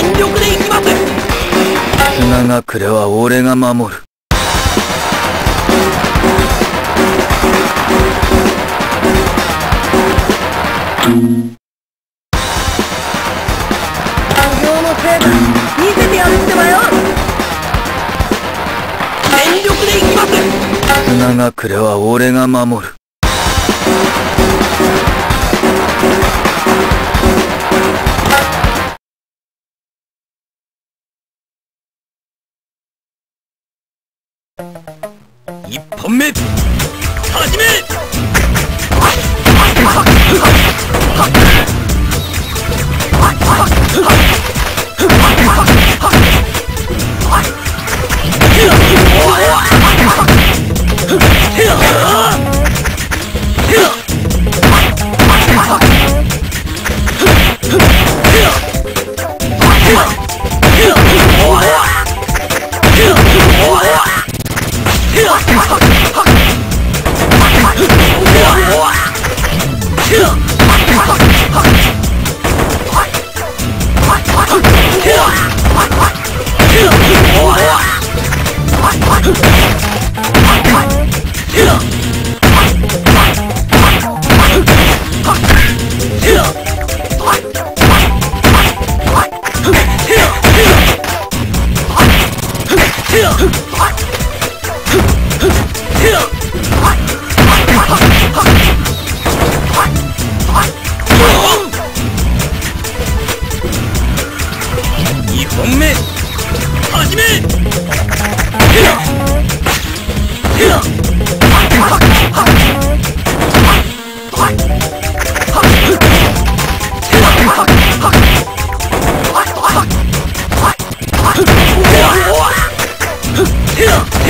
全力で行きます。砂隠れは俺が守る。修行の成果見せてやるってばよ。全力で行きます。砂隠れは俺が守る一本目。始め。二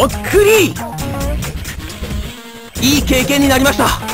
勝者ロックリーいい経験になりました。